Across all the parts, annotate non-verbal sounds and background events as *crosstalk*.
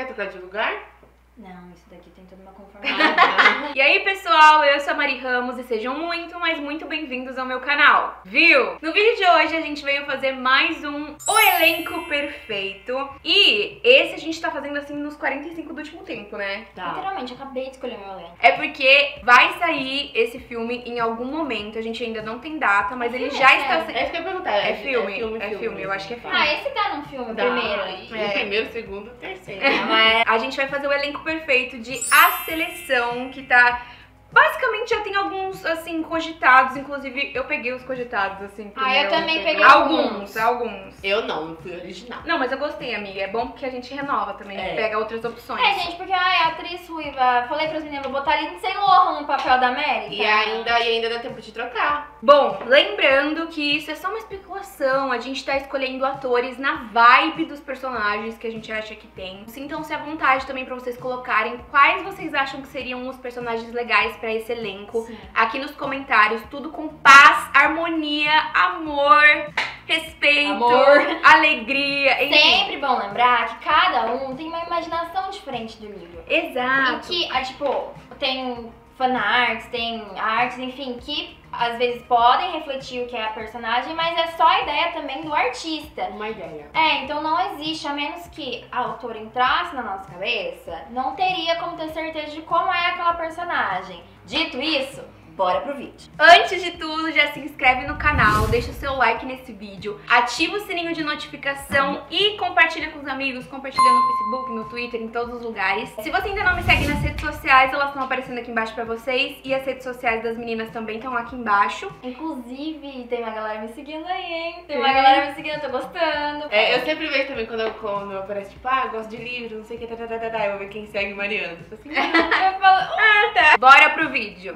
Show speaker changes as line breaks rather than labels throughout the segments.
Quer trocar de lugar?
Não, isso daqui tem toda uma conformação. *laughs*
E aí, pessoal, eu sou a Mari Ramos e sejam muito, mas muito bem-vindos ao meu canal, viu? No vídeo de hoje a gente veio fazer mais um O Elenco Perfeito e esse a gente tá fazendo assim nos 45 do último tempo, né?
Tá.
Literalmente, acabei de escolher meu elenco.
É porque vai sair esse filme em algum momento, a gente ainda não tem data, mas ele
filme,
já
é
está...
sério?
se-
É isso que eu ia perguntar.
É filme, é filme, eu acho que é filme.
Ah, esse tá num filme
Dá.
primeiro.
E
É. *laughs*
Primeiro, segundo, terceiro.
Mas a gente vai fazer o elenco perfeito de A Seleção, que tá. Basicamente já tem alguns, assim, cogitados. Inclusive, eu peguei os cogitados, assim.
Ah, eu também peguei
Alguns, alguns.
Eu não, eu fui original.
Não, mas eu gostei, amiga. É bom porque a gente renova também,
É.
pega outras opções.
É, gente, porque ai, a atriz ruiva, falei pras meninas, vou botar Lindsay Lohan no papel da América.
E ainda, e ainda dá tempo de trocar.
Bom, lembrando que isso é só uma especulação, a gente tá escolhendo atores na vibe dos personagens que a gente acha que tem. Sintam-se à vontade também pra vocês colocarem quais vocês acham que seriam os personagens legais pra esse elenco.
Sim.
Aqui nos comentários, tudo com paz, harmonia, amor, respeito,
Amor.
alegria, enfim.
Sempre bom lembrar que cada um tem uma imaginação diferente do livro. E
Exato.
que, ah, tipo, tem fanarts, tem artes, enfim, que às vezes podem refletir o que é a personagem, mas é só a ideia também do artista.
Uma ideia.
É, então não existe, a menos que a autora entrasse na nossa cabeça, não teria como ter certeza de como é aquela personagem. Dito isso, bora pro vídeo.
Antes de tudo, já se inscreve no canal, deixa o seu like nesse vídeo, ativa o sininho de notificação e compartilha com os amigos, compartilha no Facebook, no Twitter, em todos os lugares. Se você ainda não me segue nas redes sociais, elas estão aparecendo aqui embaixo pra vocês e as redes sociais das meninas também estão aqui embaixo.
Inclusive, tem uma galera me seguindo aí, hein? Tem uma galera me seguindo, eu tô gostando.
É, eu sempre vejo também quando, eu, quando eu apareço, tipo, ah, gosto de livro, não sei o que, tá, tá, tá, tá, tá. Eu vou ver quem segue Mariana. Tipo assim, *laughs*
Eu falo,
Bora pro vídeo.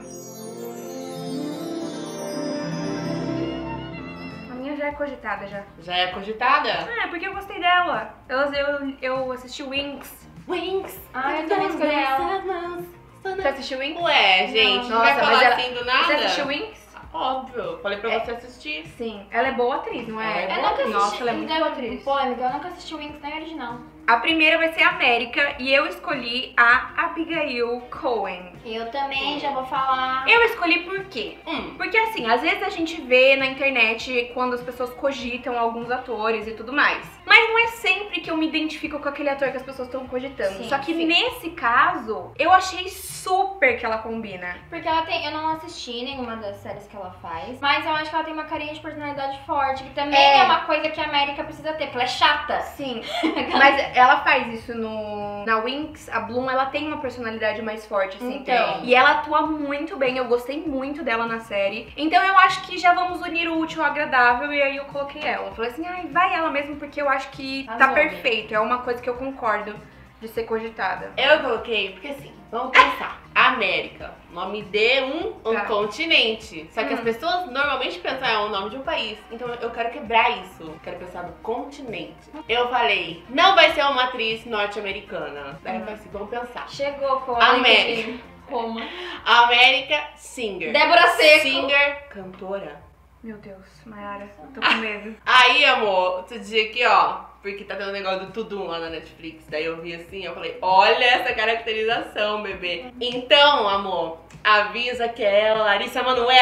Já é cogitada já.
já é cogitada?
Ah, é porque eu gostei dela. Eu, eu, eu assisti Wings.
Wings.
Ah, eu também escolhi ela.
Você assistiu Wings?
Ué, gente, não,
Nossa,
vai falar
ela-
assim do nada?
Você assistiu Wings?
Óbvio, falei pra
É.
você assistir.
Sim. Ela é boa atriz, não é?
Ela é boa
nunca
Nossa,
assisti.
ela é muito boa atriz.
Polêmica, eu nunca assisti Wings nem original.
A primeira vai ser a América e eu escolhi a Abigail Cohen.
Eu também já vou falar.
Eu escolhi por quê?
Hum,
Porque assim, às vezes a gente vê na internet quando as pessoas cogitam alguns atores e tudo mais. Mas não é sempre que eu me identifico com aquele ator que as pessoas estão cogitando.
Sim,
Só que
sim.
nesse caso, eu achei super que ela combina.
Porque ela tem. Eu não assisti nenhuma das séries que ela faz. Mas eu acho que ela tem uma carinha de personalidade forte. Que também
É.
é, uma coisa que a América precisa ter, porque ela é chata.
Sim, *laughs* mas ela faz isso no na Winx, a Bloom, ela tem uma personalidade mais forte assim.
Então.
E ela atua muito bem, eu gostei muito dela na série. Então eu acho que já vamos unir o útil ao agradável e aí eu coloquei ela. Eu falei assim, ai, vai ela mesmo porque eu acho que tá
Arrasou,
perfeito, é uma coisa que eu concordo de ser cogitada.
eu coloquei, porque assim, vamos pensar. América, nome de um, um
Tá.
continente. Só que
Hum.
as pessoas normalmente pensam, é o nome de um país. Então eu quero quebrar isso. Quero pensar no continente. Eu falei, não vai ser uma atriz norte-americana. Daí eu falei assim, vamos pensar.
Chegou com a
América.
Como?
América Singer.
Débora Seco.
Singer, cantora.
Meu Deus, Mayara, tô com medo.
Aí, amor, outro dia aqui, ó, porque tá tendo um negócio do Tudum lá na Netflix. Daí eu vi assim, eu falei, olha essa caracterização, bebê. Então, amor, avisa que é ela, Larissa Manoela.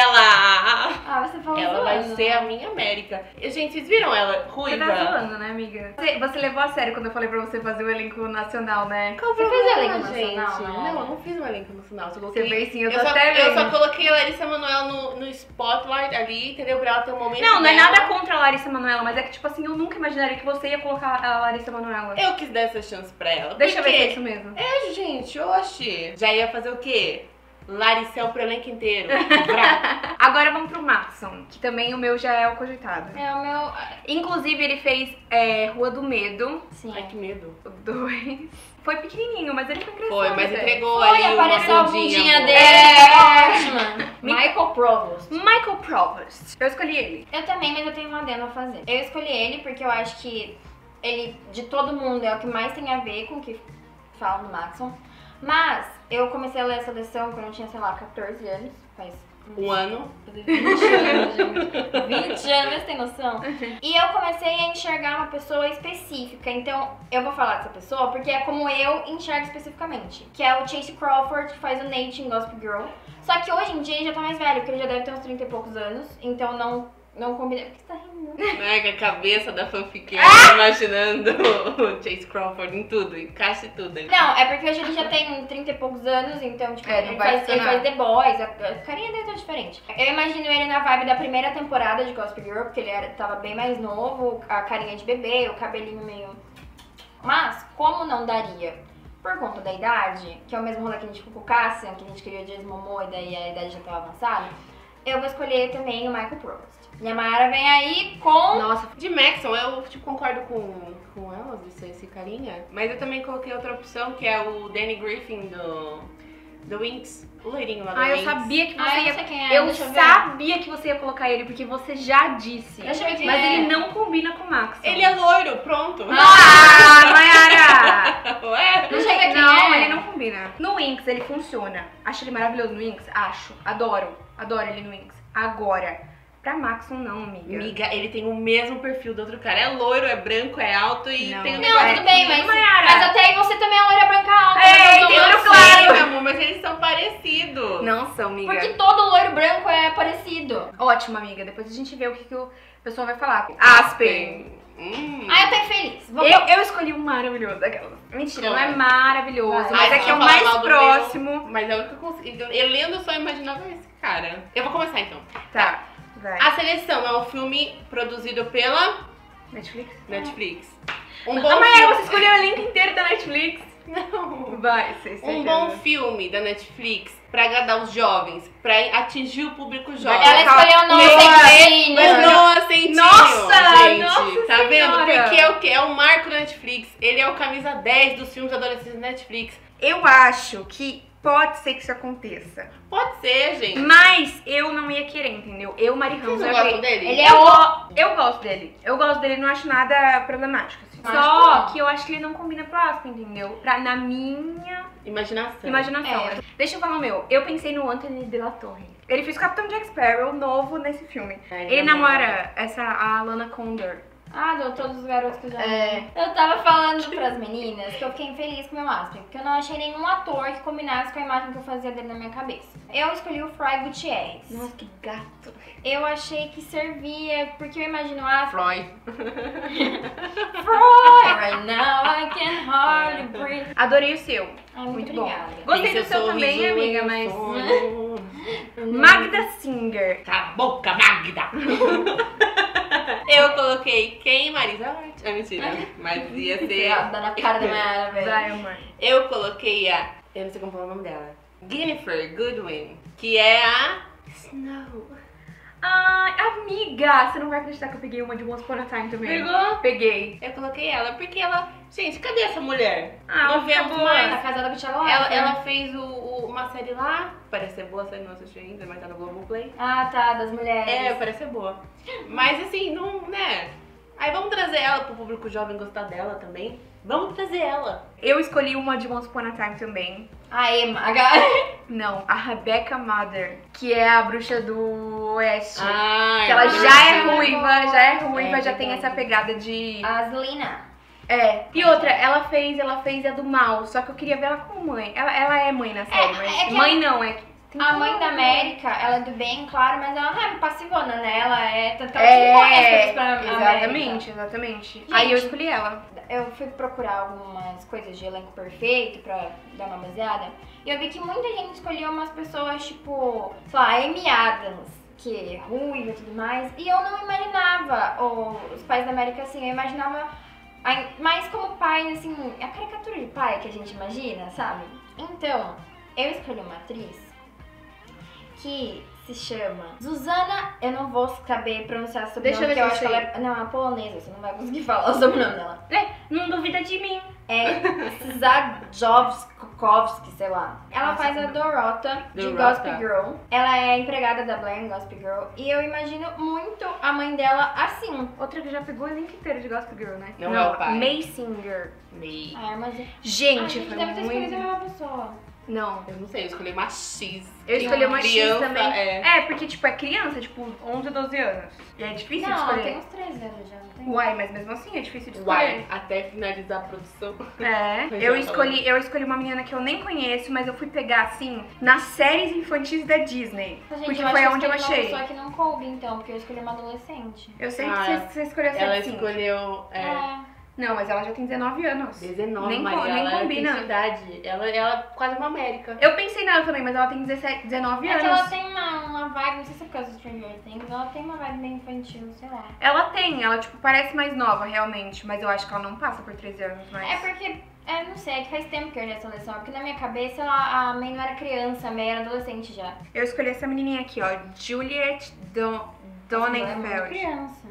Ah, você falou
Ela vai
zoando.
ser a minha América. E, gente, vocês viram ela
Você
ruiva?
tá zoando, né, amiga? Você, você levou a sério quando eu falei pra você fazer o elenco nacional, né?
Qual o
Você fez elenco
gente?
nacional, né?
Não, eu não fiz um elenco nacional.
Você
coloquei...
fez sim, eu
eu, só,
até
eu só coloquei a Larissa Manoela no, no spotlight ali, entendeu? Pra ela ter um momento
Não, não é nada contra a Larissa Manoela, mas é que, tipo assim, eu nunca imaginaria que você ia colocar a Larissa Manoela.
Eu quis dar essa chance pra ela.
Deixa eu ver se é isso mesmo.
É, gente, oxe. Já ia fazer o quê? Laricel pro elenco inteiro. *laughs*
Agora vamos pro Matson, que também o meu já é o cogitado.
É o meu.
Inclusive, ele fez é, Rua do Medo,
Sim.
Ai, que medo.
o 2. Foi pequenininho, mas ele foi crescendo.
Foi, mas entregou
Foi,
ali uma
apareceu a
bundinha,
dele.
É.
Ótima. Michael Provost.
Michael Provost. Eu escolhi ele.
Eu também, mas eu tenho um adendo a fazer. Eu escolhi ele porque eu acho que ele, de todo mundo, é o que mais tem a ver com o que fala no Maxon. Mas eu comecei a ler essa lição quando eu tinha, sei lá, 14 anos. Faz
Um ano.
Fazer 20 anos, gente. 20 anos, você tem noção? E eu comecei a enxergar uma pessoa específica. Então, eu vou falar dessa pessoa porque é como eu enxergo especificamente. Que é o Chase Crawford, que faz o Nate em Gospel Girl. Só que hoje em dia ele já tá mais velho, porque ele já deve ter uns 30 e poucos anos. Então não, não combina. Por que você tá rindo?
Né, com a cabeça da fanfiqueira,
Ah!
imaginando o Chase Crawford em tudo, encaixe tudo.
Não, é porque hoje ele já tem 30 e poucos anos, então, tipo,
É,
ele, faz, ele faz The Boys, a, a carinha dele tá diferente. Eu imagino ele na vibe da primeira temporada de Gospel Girl, porque ele era, tava bem mais novo, a carinha de bebê, o cabelinho meio. Mas, como não daria? Por conta da idade, que é o mesmo rolê que a gente ficou com o Cassian, que a gente queria o Jason Momoa e daí a idade já tava avançada, eu vou escolher também o Michael Provost. E a Mayara vem aí com.
Nossa,
De Maxon, eu tipo, concordo com, com elas, de ser esse carinha. Mas eu também coloquei outra opção, que é o Danny Griffin do, do Winx. O loirinho lá do
ah, eu
Winx.
sabia que você
Ah, eu
ia.
quem é,
Eu
deixa eu ver.
sabia que você ia colocar ele, porque você já disse.
Deixa eu ver quem
Mas
é.
ele não combina com o Max.
Ele é loiro, pronto.
Ah, Mayara! *laughs*
Ué?
Deixa eu ver quem
não,
é.
ele não combina. No Winx ele funciona. Acho ele maravilhoso no Winx? Acho. Adoro. Adoro ele no Winx. Agora, pra Maxon não, amiga.
Amiga, ele tem o mesmo perfil do outro cara. É loiro, é branco, é alto e
Não.
tem um
Não, tudo bem,
aqui.
mas, mas até aí você também é loira branca alta.
É,
mas não
tem
é assim.
claro.
Sim, amor, mas eles são parecidos.
Não são, amiga.
Porque todo loiro branco é parecido.
Ótimo, amiga. Depois a gente vê o que, que o pessoal vai falar. Aspen.
Hum.
Ah, eu tô feliz. Vamos
Eu, eu escolhi um maravilhoso. Aquela- Mentira, não é
Qual?
maravilhoso.
Vai.
Mas
Ai,
é que é o
vou
mais
do meu,
próximo.
Mas é o que eu consegui. Eu lendo, eu só imaginava esse cara. Eu vou começar então.
Tá, vai.
A Seleção é um filme produzido pela
Netflix?
Netflix. Um bom
Ah, Mayara,
filme.
você escolheu o link inteiro da Netflix.
Não.
Vai, sei, sei.
Um bom filme da Netflix pra agradar os jovens, pra atingir o público jovem.
Ela escolheu o nome
Nossa,
Centineo.
Ascentinho,
Nossa,
gente.
nossa
tá vendo?
senhora.
Porque é o que? É o marco da Netflix. Ele é o camisa 10 dos filmes adolescentes da Netflix.
Eu acho que pode ser que isso aconteça.
Pode ser, gente.
Mas eu não ia querer, entendeu? Eu, Mari
Vocês
Ramos,
não
eu
gostam
ia-
dele?
Ele é
eu,
o-
eu gosto dele. Eu gosto dele, não acho nada problemático. assim. Só
que
eu acho que ele não combina pro Aspen, entendeu? Pra, na minha
Imaginação.
imaginação.
É.
Deixa eu falar o meu. Eu pensei no Anthony de la Torre. Ele fez o Capitão Jack Sparrow novo nesse filme.
Ai,
Ele namora essa a Lana Condor.
Ah, de todos os garotos que eu já
É.
vi. Eu tava falando *laughs* pras meninas que eu fiquei infeliz com o meu Aspen, porque eu não achei nenhum ator que combinasse com a imagem que eu fazia dele na minha cabeça. Eu escolhi o Fry Gutierrez.
Nossa, que gato.
Eu achei que servia, porque eu imagino o Aspen.
Freud. *laughs*
Fry! Right now I can hardly breathe.
Adorei o seu.
Ai, muito,
Muito bom. Gostei do seu também, amiga, mas.
sonho. *laughs*
Magda Singer.
Cala a boca, Magda! Eu coloquei quem? Marisa Hort. Ah, mentira. Mas ia ser.
Dá na cara da *laughs* Mayara, velho.
Vai, amor.
Eu coloquei a. Eu não sei como falar o nome dela. Jennifer Goodwin. Que é a. Snow.
Ai, amiga, você não vai acreditar que eu peguei uma de Once Upon a Time também.
Pegou?
Peguei.
Eu coloquei ela porque ela. Gente, cadê essa mulher?
Ah,
não
ela
vemos mais.
Tá casada com o Thiago
Ela,
Leifert.
ela fez o- uma série lá, parece ser boa, a série não assisti ainda, mas tá no Globoplay.
Ah, tá, das mulheres.
É, parece ser boa. Mas assim, não, né? Aí vamos trazer ela pro público jovem gostar dela também. Vamos trazer ela.
Eu escolhi uma de Once Upon a Time também.
Aê, Maga. *laughs*
Não, a Rebecca Mother, que é a bruxa do Oeste.
Ah,
que ela
verdade.
já é ruiva, já é ruiva,
É,
já tem essa pegada de.
A Zelina.
É. E outra, ela fez, ela fez a do mal, só que eu queria ver ela como mãe. Ela, ela é mãe na série, mas.
é
mãe não, é
A mãe da América, ela é do bem, claro, mas ela não é passivona, né? Ela é. Tanto ela as coisas pra
É, exatamente, exatamente. Aí eu escolhi ela.
Eu fui procurar algumas coisas de elenco perfeito pra dar uma baseada. E eu vi que muita gente escolheu umas pessoas, tipo, sei lá, Amy Adams, que é ruiva e tudo mais. E eu não imaginava os pais da América assim. Eu imaginava mais como pai, assim, a caricatura de pai que a gente imagina, sabe? Então, eu escolhi uma atriz que se chama Zuzana. Eu não vou saber pronunciar sobre
Deixa eu ver
porque eu acho que ela é. Não, é polonesa, você não vai conseguir *laughs* falar o sobrenome dela.
Não duvida de mim.
É Zadzowski, sei lá. Ela
Nossa,
faz a Dorota de
Dorota.
Gospel Girl. Ela é empregada da Blair em Gospel Girl. E eu imagino muito a mãe dela assim.
Outra que já pegou o elenco inteiro de Gospel Girl, né?
Não é o pai.
May Singer.
Me.
Ah, mas...
Gente,
a gente
foi
deve ter
muito...
escolhido uma pessoa.
Não.
Eu não sei, eu escolhi uma X.
Eu escolhi uma X
criança,
também.
É.
É, porque, tipo, é criança, tipo, 11, 12 anos. E é difícil de
Não,
escolher.
tem uns 13 anos já, não tem?
Uai, mas mesmo assim é difícil de
Uai,
escolher.
até finalizar a produção.
É, *laughs* eu escolhi, eu escolhi uma menina que eu nem conheço, mas eu fui pegar assim nas séries infantis da Disney.
Gente,
porque
eu
foi onde eu achei.
pessoa que não coube, então, porque eu escolhi uma adolescente.
Eu sei
Ah,
que você, você escolheu a
Ela escolheu. É,
É.
Não, mas ela já tem 19 anos.
19,
Nem co-
Maria,
nem
ela
combina.
tem idade. Ela, ela é quase uma América.
Eu pensei nela também, mas ela tem 17, 19
É que
anos.
ela tem uma, uma vibe, não sei se é por causa do Stranger Things, ela tem uma vibe meio infantil, sei lá.
Ela tem, ela tipo parece mais nova realmente, mas eu acho que ela não passa por 13 anos, mas
É porque, é, não sei, é que faz tempo que eu já seleção, porque na minha cabeça ela, a May não era criança, a May era adolescente já.
eu escolhi essa menininha aqui, ó, Juliet Don
Ela é
Donenfeld.
criança.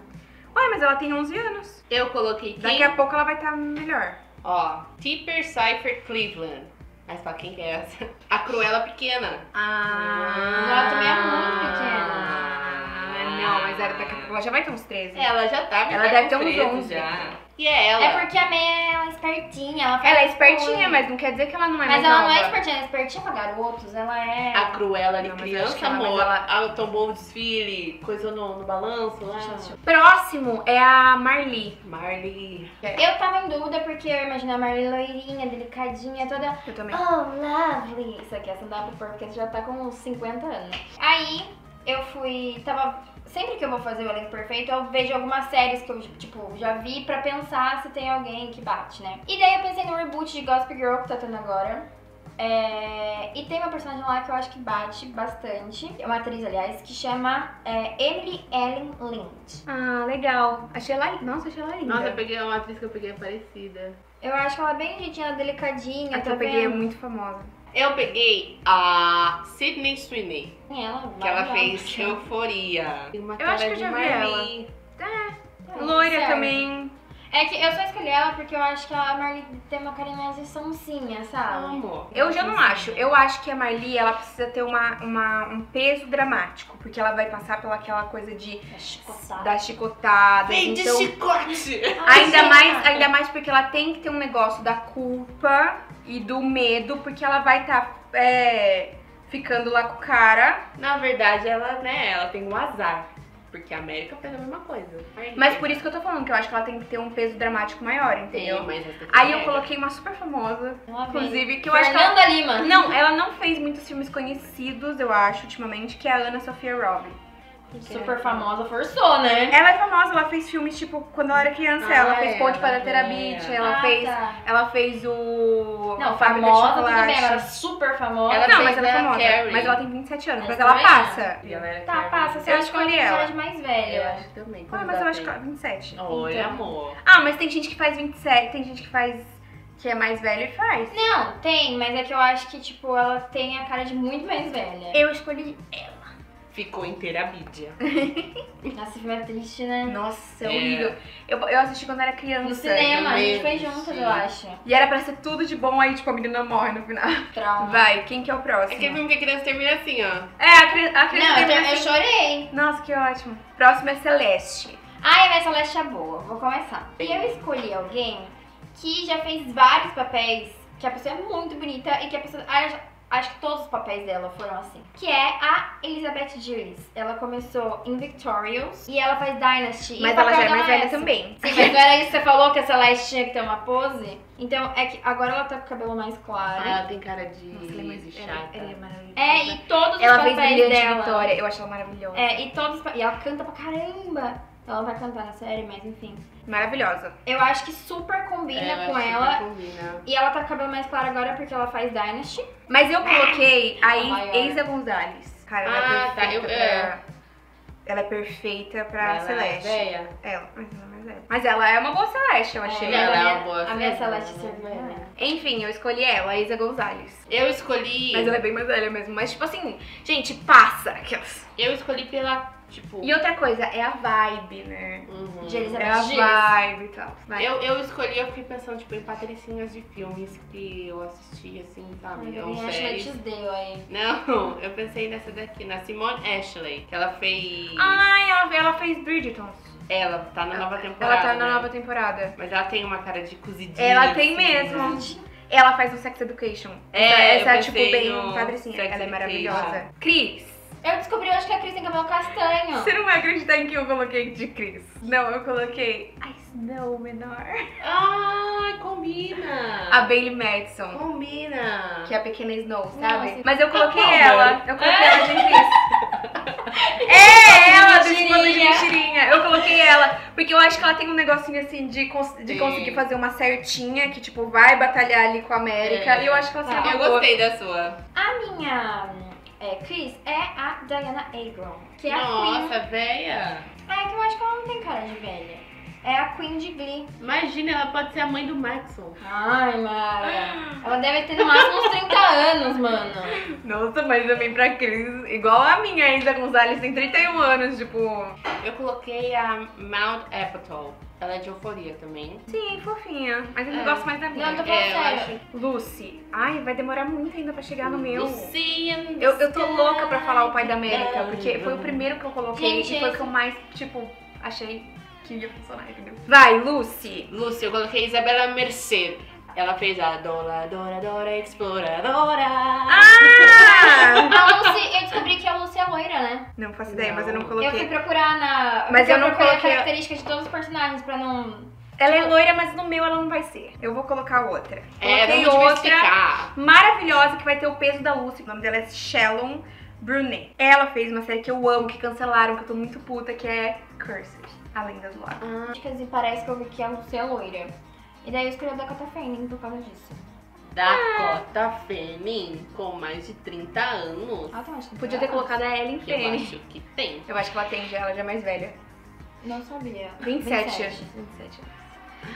Ué, mas ela tem 11 anos.
Eu coloquei quem?
Daqui a pouco ela vai estar melhor.
Ó, Tipper Cypher Cleveland. Mas pra quem que é essa? A Cruella Pequena.
Ah,
ela também é muito pequena.
Ah, não, mas ela, daqui a pouco ela já vai ter uns 13.
Ela já tá
Ela deve ter uns
13
11.
já. E é ela.
É porque a May ela é espertinha, ela faz
Ela é espertinha, mas não quer dizer que ela não é
Mas
mais
ela
nova.
não é espertinha, ela é espertinha pra garotos, ela é.
A Cruella ali, criança,
que
amor.
ela-
Ela tombou o desfile, coisa no, no balanço lá.
Próximo é a Marli.
Marley.
Eu tava em dúvida porque eu imaginei a Marley loirinha, delicadinha, toda.
Eu também.
Oh, lovely! Isso aqui, essa não dá pra pôr porque você já tá com uns 50 anos. Aí eu fui. Tava. Sempre que eu vou fazer o elenco perfeito, eu vejo algumas séries que eu, tipo, já vi pra pensar se tem alguém que bate, né? E daí eu pensei no reboot de Gossip Girl que tá tendo agora. É, e tem uma personagem lá que eu acho que bate bastante. É uma atriz, aliás, que chama é, Emily Ellen Lind.
Ah, legal. Achei ela. Nossa, achei ela linda.
Nossa, eu peguei uma atriz que eu peguei parecida.
Eu acho que ela é bem jeitinha, delicadinha,
A que
tá
eu peguei é muito famosa.
Eu peguei a Sydney Sweeney,
Ela,
que ela fez Euforia.
Eu acho que eu
de
já vi
Marley.
É,
Loira
certo.
também.
É que eu só escolhi ela porque eu acho que a Marley tem uma carinha mais de sonsinha, sabe?
Amor.
Eu já não acho. Eu acho que a Marli, ela precisa ter uma, uma- um peso dramático. Porque ela vai passar pelaquela coisa de
É chicotada.
das chicotadas.
Vem de
então,
chicote!
ainda mais, ainda mais porque ela tem que ter um negócio da culpa e do medo, porque ela vai estar ficando lá com o cara.
Na verdade, ela, né, ela tem um azar. Porque a América fez a mesma coisa.
Mas por isso que eu tô falando, que eu acho que ela tem que ter um peso dramático maior,
Tem,
entendeu?
mas essa
Aí eu
é.
coloquei uma super famosa,
vem.
inclusive, que eu acho que ela...
Fernanda Lima.
Não, ela não fez muitos filmes conhecidos, eu acho, ultimamente, que é a Ana Sofia Robb.
Super famosa, forçou, né?
Ela é famosa, ela fez filmes, tipo, quando ela era criança,
Ah,
ela fez
é,
Ponte para
ela é.
Beach, ela
Ah,
fez...
tá.
Ela fez o...
Não, famosa tudo
Chocolate.
bem, agora super famosa.
Ela
Não,
fez
mas ela é famosa.
Carrie.
Mas ela tem 27 anos,
Mas
mas ela
também é.
passa.
E ela era
Tá,
Carrie.
passa. Você
Eu
acha que ela
ela.
cara de mais velha.
Eu acho também.
Ah,
Quantos
mas eu
ela
acho que ela 27.
Oi,
Então.
amor.
Ah, mas tem gente que faz 27, tem gente que faz... Que é mais velha e faz.
Não, tem, mas é que eu acho que, tipo, ela tem a cara de muito mais velha.
Eu escolhi...
Ficou inteira a mídia. *laughs*
Nossa, filme é triste, né?
Nossa, é
É.
horrível. Eu, eu assisti quando era criança.
No cinema, a gente foi juntas, eu acho.
E era pra ser tudo de bom, aí, tipo, a menina morre no final.
Trauma.
Vai, quem que é o
É
próximo?
aquele filme que a criança termina assim, ó.
É, a, cri a criança
Não, eu,
termina
eu
assim.
chorei.
Nossa, que ótimo. Próximo é Celeste.
Ai, mas Celeste é boa. Vou começar. E eu escolhi alguém que já fez vários papéis, que a pessoa é muito bonita e que a pessoa. ah, eu já- Acho que todos os papéis dela foram assim. Que é a Elizabeth Gillies. Ela começou em Victorious e ela faz Dynasty.
Mas ela já é mais
dela
velha também.
Sim, mas não era isso que você falou que a Celeste tinha que ter uma pose? Então, é que agora ela tá com o cabelo mais claro.
Ah, ela tem cara de,
Nossa, ela é mais ela,
chata.
ela é maravilhosa.
É, e todos os
Ela fez
papéis dela.
Vitória, eu acho ela maravilhosa.
É, e todos os E ela canta pra caramba. Ela não vai cantar na série, mas enfim.
Maravilhosa.
Eu acho que super combina
É,
com ela.
combina.
E ela tá com o cabelo mais claro agora porque ela faz Dynasty.
Mas eu coloquei a. Isa Gonzalez. Cara, ela
Ah,
é
tá,
perfeita
eu-
pra...
é.
Ela é perfeita pra
Ela é
Celeste.
véia.
ela, mas ela é mais velha. Mas ela é uma boa Celeste, eu achei.
É,
ela
a
é uma boa
A minha
Celeste,
Celeste
ela é
serviu ela.
Enfim, eu escolhi ela, a Isa Gonzalez.
Eu escolhi.
Mas ela é bem mais velha mesmo. Mas, tipo assim, gente, passa. Aquelas.
Eu escolhi pela, tipo.
E outra coisa, é a vibe, né?
Uhum.
De Elizabeth
É a vibe e tal. Vai.
Eu, eu escolhi, eu fiquei pensando, tipo, em patricinhas de filmes que eu assisti, assim, sabe?
Eu acho
séries.
Tuesday aí.
Não, *laughs* eu pensei nessa daqui, na Simone Ashley, que ela fez.
Ai, ela, ela fez Bridgerton.
Ela tá na nova temporada.
Ela tá na
né?
nova temporada.
Mas ela tem uma cara de cozidinha.
Ela tem
assim,
mesmo.
né?
Ela faz o Sex Education.
É,
essa, é tipo bem
no
patricinha.
Sex
Ela é maravilhosa. Cris.
Eu descobri, eu acho que a Cris tem cabelo castanho.
Você não vai acreditar em que eu coloquei de Cris. Não, eu coloquei a Snow menor.
Ai, combina.
A Bailey Madison.
Combina.
Que é a pequena Snow, sabe?
Nossa.
Mas eu coloquei
Ah,
ela. Eu coloquei ela de Cris. *laughs* é, ela do esposa de
mentirinha.
Eu coloquei ela. Porque eu acho que ela tem um negocinho assim de, cons- de
Sim.
conseguir fazer uma certinha que, tipo, vai batalhar ali com a América.
É.
E eu acho que ela
Tá.
Eu
boa.
gostei da sua.
A minha é, Cris é a Diana Agron, que é a Queen.
Nossa, véia.
É que eu acho que ela não tem cara de velha. É a Queen de Glee.
Imagina, ela pode ser a mãe do Maxwell.
Ai, Mara. *gasps* Ela deve ter no máximo uns 30 anos, mano.
Nossa, mas também pra Cris, igual a minha Isa Gonzalez, tem 31 anos, tipo.
Eu coloquei a Mount Apatow. Ela é de euforia também.
Sim, fofinha. Mas eu
É.
gosto mais da minha.
Não, eu tô falando
É, eu
sério.
acho.
Lucy. Ai, vai demorar muito ainda pra chegar no meu.
Lucian
Eu, eu tô louca pra falar o pai da América, porque foi o primeiro que eu coloquei
Gente,
e foi o que eu mais, tipo, achei que ia funcionar, entendeu? Vai, Lucy!
Lucy, eu coloquei Isabela Merced. Ela fez a Dora, Dora, Dora, Exploradora.
Ah! *laughs*
A Lucy, eu descobri que a Lucy é loira, né?
Não faço ideia,
Não.
mas eu não
Eu fui
coloquei.
procurar na.
Mas eu não
procurei
coloquei-
a característica de todos os personagens pra não.
Ela é loira, mas no meu ela não vai ser. Eu vou colocar outra.
É,
Coloquei
vamos
outra maravilhosa que vai ter o peso da Lucy. O nome dela é Shallon Brunet. Ela fez uma série que eu amo, que cancelaram, que eu tô muito puta, que é Cursed, a lenda do lago.
E parece que eu vi que a Lucy é loira. E daí eu escolhi a Dakota Fanning por causa disso.
Dakota Fanning, com mais de 30 anos.
Ah, tem mais de
Podia ter
30 anos?
colocado a Ellen
Eu
Fanning.
acho que tem.
Eu acho que ela tem já, ela já é mais velha.
Não sabia.
27.
27.
27.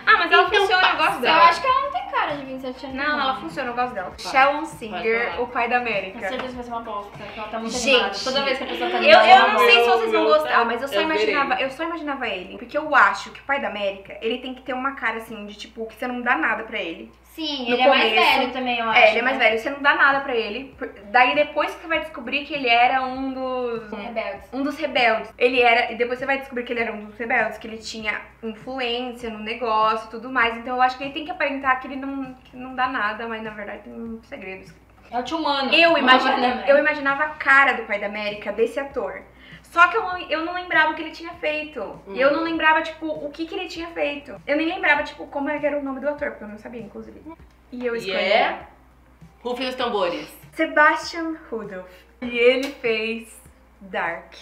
Ah, mas ela
Então
funciona, eu gosto
Eu
dela.
acho que ela não tem cara de 27 anos.
Não, ela funciona, eu gosto dela. Shallon Singer, o pai da
Com
América.
certeza vai ser uma bosta, porque ela tá muito
Gente,
animada. Toda vez que a pessoa tá
Eu,
animada,
eu
ela
não sei se vocês vão gostar, mas eu só
eu
imaginava,
verei.
eu só imaginava ele, porque eu acho que o pai da América, ele tem que ter uma cara assim de tipo que você não dá nada pra ele.
Sim,
No
ele é mais
começo-
velho também, eu acho.
É, ele é mais
né?
velho, você não dá nada pra ele. Daí depois que você vai descobrir que ele era um dos
Rebeldes.
um dos rebeldes. Ele era, e depois você vai descobrir que ele era um dos rebeldes, que ele tinha influência no negócio e tudo mais. Então eu acho que ele tem que aparentar que ele não, que não dá nada, mas na verdade tem segredos.
É o tio Mano.
Eu, imagina,
banda,
eu
né?
imaginava a cara do pai da América, desse ator. Só que eu não, eu não lembrava o que ele tinha feito. Eu não lembrava, tipo, o que, que ele tinha feito. Eu nem lembrava, tipo, como é era o nome do ator, porque eu não sabia, inclusive. E eu
E
escolhi
é? Rufem os tambores.
Sebastian Rudolph. E ele fez Dark.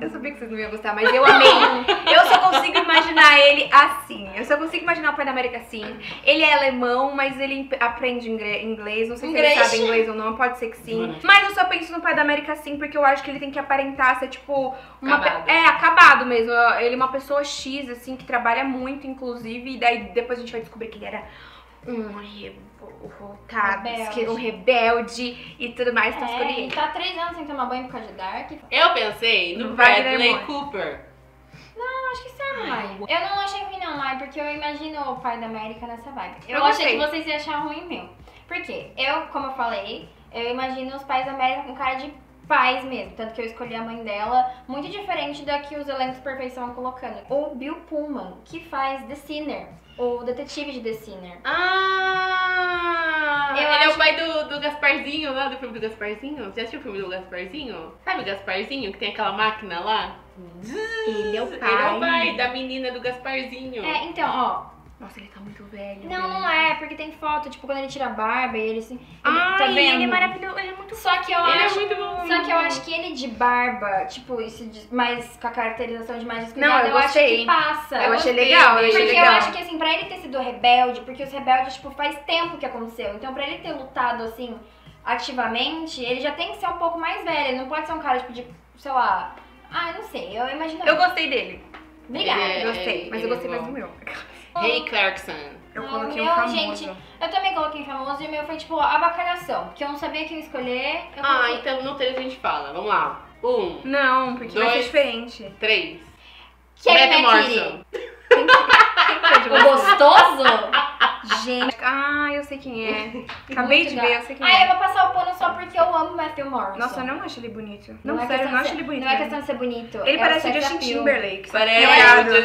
Eu sabia que vocês não iam gostar, mas eu amei. *laughs* Eu só consigo imaginar ele assim. Eu só consigo imaginar o pai da América assim. Ele é alemão, mas ele aprende inglês. Não sei se ele
Inglês?
sabe inglês ou não, pode ser que sim.
Mano.
Mas eu só penso no pai da América assim, porque eu acho que ele tem que aparentar ser, tipo, uma.
Acabado.
É, acabado mesmo. Ele é uma pessoa X, assim, que trabalha muito, inclusive. E daí depois a gente vai descobrir que ele era um revoltado,
Rebelde.
um rebelde e tudo mais. Eu
É, tá três anos sem tomar banho por causa de Dark.
Eu pensei no
Wagner
Bradley
Moore.
Cooper.
Eu acho que serve mais. Eu não achei ruim não, Mai, porque eu imagino o pai da América nessa vibe. Eu,
Eu
achei que vocês iam achar ruim meu. Por quê? Eu, como eu falei, eu imagino os pais da América com cara de pais mesmo. Tanto que eu escolhi a mãe dela, muito diferente da que os elencos estavam colocando. O Bill Pullman, que faz The Sinner, o detetive de The Sinner.
Ah!
Eu
ele é
acho-
o pai do, do Gasparzinho lá, do filme do Gasparzinho. Você assistiu o filme do Gasparzinho? Sabe o Gasparzinho, que tem aquela máquina lá?
Ele é o
Ele é o pai da menina do Gasparzinho.
É, então, ó.
Nossa, ele tá muito velho.
Não, não é, porque tem foto, tipo, quando ele tira a barba e ele assim. ele-
Ai,
tá vendo?
ele é maravilhoso. Ele é muito
Só que eu
Ele é
acho.
muito bom.
Só que eu acho que ele de barba, tipo, isso de- mais com a caracterização de mais
Não,
descuidado,
eu
eu, acho
gostei.
que passa.
Eu achei
gostei
legal, eu achei
Porque
legal.
eu acho que assim, pra ele ter sido rebelde, porque os rebeldes, tipo, faz tempo que aconteceu. Então, pra ele ter lutado assim, ativamente, ele já tem que ser um pouco mais velho. Ele não pode ser um cara, tipo, de, sei lá. Ah, eu não sei, eu imagino.
Eu gostei dele.
Obrigada.
Ele é-
Gostei, mas eu
é
gostei mais
bom.
do meu.
Ray Clarkson.
Eu coloquei
o
um
meu,
famoso.
gente, Eu também coloquei famoso e o meu foi, tipo, avacalhação. Porque eu não sabia quem escolher. Eu
Ah,
coloquei-
então no três a gente fala. Vamos lá. Um,
Não, porque vai ser
Dois.
diferente.
três.
Kevin McKinney.
Morrison.
Quem foi de
O
você?
gostoso?
Gente, ah, eu sei quem é. *laughs* Acabei
Muito
de ver, eu sei quem
Ah, eu
é.
vou passar o pano só porque eu amo Matthew Morrison.
Nossa, eu não acho ele bonito. Não,
é
sério, eu não acho
ser-
ele bonito.
Não é questão de ser bonito.
Ele
é
parece
o
Justin. Timberlake.
Parece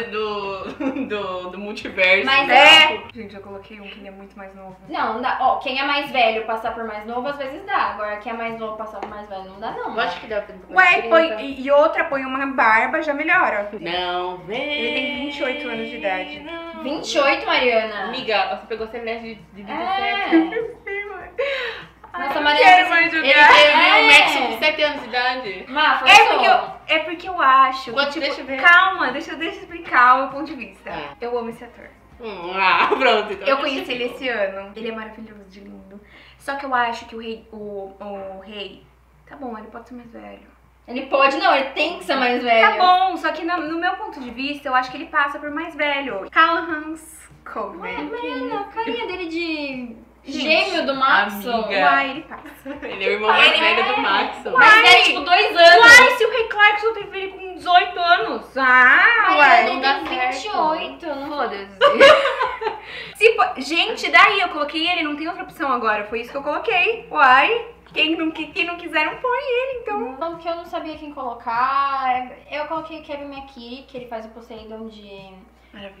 o do, do, do multiverso.
Mas
É! Gente, eu coloquei um que ele é muito mais novo.
Não, não dá. Ó, quem é mais velho passar por mais novo, às vezes dá. Agora, quem é mais novo passar por mais velho, não dá, não.
Eu acho que dá pra
Ué, põe, e, e outra põe uma barba, já melhora.
Não, vem.
Ele tem 28 anos de idade.
não.
28, Mariana?
Amiga, você pegou CNS de, de 17.
É. *laughs* Nossa,
Ai,
Mariana,
quero mais
Ele
julgar.
teve
É.
um Max com 7 anos de idade.
Foi
É porque, eu, é porque eu acho.
Quanto-
que,
deixa eu ver.
Calma, deixa, eu- deixa eu explicar o meu ponto de vista.
Tá.
Eu amo esse ator.
Hum, ah, *laughs* pronto. Então
Eu conheci ele esse ano. Ele é maravilhoso de lindo. Só que eu acho que o rei. O, o rei. Tá bom, ele pode ser mais velho.
Ele pode, não, ele tem que ser mais velho.
Tá bom, só que no, no meu ponto de vista, eu acho que ele passa por mais velho. Callahans
Ué,
Coleman.
Mariana, a carinha dele de
Gente,
gêmeo do Max.
amiga.
Uai, ele passa.
Ele é o irmão mais velho
é.
do Maxon.
Mas é tipo dois anos.
Uai, se o Rei Clarkson teve ele com 18 anos. Ah,
Mariana,
uai.
ele
não dá
tem
certo.
28. Não
Foda-se. *laughs* Se Gente, daí eu coloquei ele, não tem outra opção agora. Foi isso que eu coloquei. Uai. Quem não, quem não quiser, não põe ele, então.
Não, porque eu não sabia quem colocar. Eu coloquei o Kevin McKee, que ele faz o Poseidon de.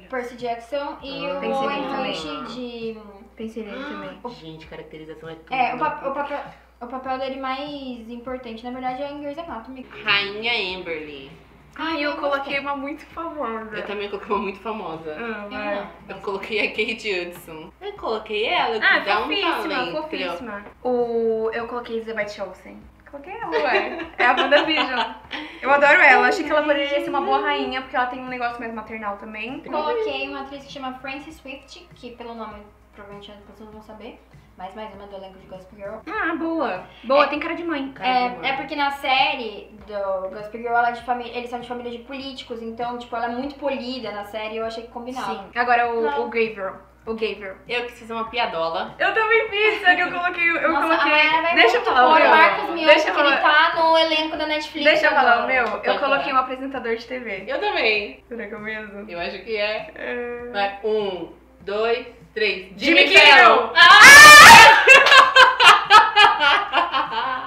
Percy Jackson, e
Ah,
o
também.
de.
Pensei nele também. *gasps*
Gente, caracterização é tudo.
É, o, pa- o papel. O papel dele mais importante, na verdade, é em Grey's Anatomy.
Rainha Amberly.
Ai, eu
eu
coloquei uma muito famosa.
Eu também coloquei uma muito famosa.
Ah,
Eu
vai.
Eu coloquei a Kate Hudson. Eu coloquei ela, que
Ah,
dá um
fofíssima,
talento.
fofíssima. O, eu coloquei Elizabeth Olsen. Coloquei ela, ué. É a WandaVision. Eu adoro ela. Achei que ela poderia ser uma boa rainha, porque ela tem um negócio mais maternal também.
Coloquei uma atriz que chama Frances Swift, que pelo nome provavelmente as pessoas vão saber. Mas mais uma do elenco de Gossip Girl.
Ah, boa. Boa, tem cara de mãe.
Cara de mãe.
É, é porque na série do Gossip Girl, ela é de família, eles são de família de políticos, então, tipo, ela é muito polida na série e eu achei que combinava.
Sim. Agora o,
Não.
o Gabriel. O Gabriel.
Eu quis fazer uma piadola.
Eu também fiz, só que eu coloquei. Eu
Nossa,
coloquei.
vai
Deixa eu falar o meu.
o Marcos Mion,
Deixa eu
porque ele
falar.
tá no elenco da Netflix.
Deixa eu falar o meu. Eu
Pode
coloquei
falar.
um apresentador de TV.
Eu também.
Será que é o mesmo?
Eu acho que é.
É...
Vai, um, dois, três.
Jimmy
Fallon.
Kimmel.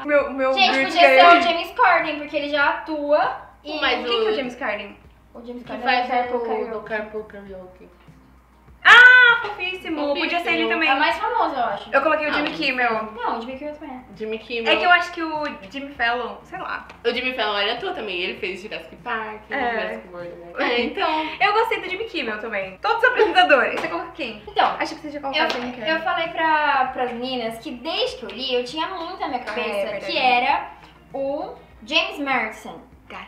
Meu, meu
Gente, podia ser o James Corden, porque ele já atua. E
Mas
Quem que é o James Carden?
o James
Que
Corden
faz
é o
o
Carpool
Karaoke.
Ah, fofíssimo.
Fofíssimo.
Podia ser ele também.
É o mais famoso, eu acho.
Eu coloquei o Jimmy
Ah,
Kimmel.
Não, o Jimmy Kimmel também é.
Jimmy Kimmel.
É que eu acho que o Jimmy Fallon, sei lá.
O Jimmy Fallon, ele atua também. Ele fez Jurassic Park,
É.
Jurassic World. né? É, *laughs* então...
Eu gostei do Jimmy Kimmel também. Todos os apresentadores. Você coloca quem?
Então,
Acho que você já
Eu,
colocou Jimmy
eu
Kimmel.
falei pra, pras meninas que desde que eu li, eu tinha muito na minha
Ah, é
cabeça
verdade.
que era o James Marsden.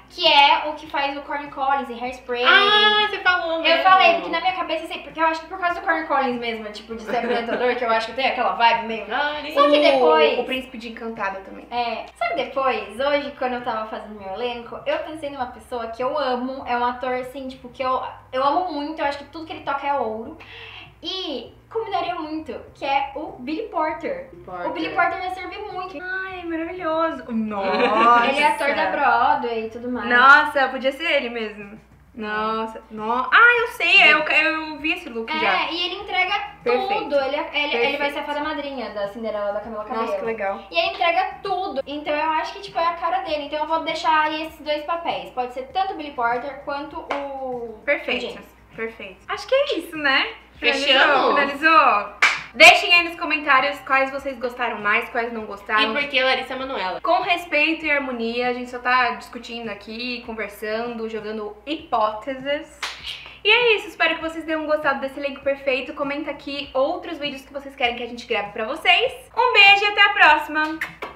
Que é o que faz o Corny Collins em Hairspray.
Ah, você falou mesmo.
eu falei, porque na minha cabeça, assim, porque eu acho que por causa do Corny Collins mesmo, tipo, de ser apresentador, que eu acho que tem aquela vibe meio.
Ai,
Só que
O-
depois-
O Príncipe de Encantada também.
É, sabe depois, hoje, quando eu tava fazendo meu elenco, eu pensei numa pessoa que eu amo, é um ator, assim, tipo, que eu, eu amo muito, eu acho que tudo que ele toca é ouro. E combinaria muito, que é o Billy Porter. O Billy Porter ia servir muito.
Ai, maravilhoso. Nossa.
Ele é ator da Broadway e tudo mais.
Nossa, podia ser ele mesmo. Nossa. No... Ah, eu sei. Eu, eu vi esse look já.
É, e ele entrega
Perfeito.
tudo. Ele, ele, ele vai ser a fada madrinha da Cinderela da Camila Cabello.
Nossa, que legal.
E ele entrega tudo. Então eu acho que tipo, é a cara dele. Então eu vou deixar aí esses dois papéis. Pode ser tanto o Billy Porter quanto o. o
Perfeito.
James.
Perfeito. Acho que é isso, né?
Fechamos.
Finalizou. Deixem aí nos comentários quais vocês gostaram mais, quais não gostaram.
E por que Larissa Manoela?
Com respeito e harmonia, a gente só tá discutindo aqui, conversando, jogando hipóteses. E é isso, espero que vocês tenham gostado desse elenco perfeito. Comenta aqui outros vídeos que vocês querem que a gente grave pra vocês. Um beijo e até a próxima!